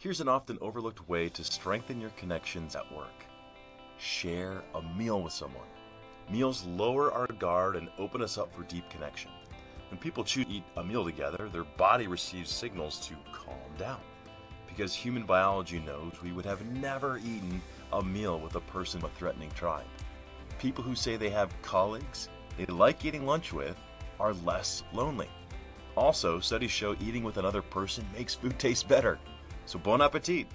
Here's an often overlooked way to strengthen your connections at work share a meal with someone. Meals lower our guard and open us up for deep connection. When people choose to eat a meal together, their body receives signals to calm down. Because human biology knows we would have never eaten a meal with a person of a threatening tribe. People who say they have colleagues they like eating lunch with are less lonely. Also, studies show eating with another person makes food taste better. So, bon appetit!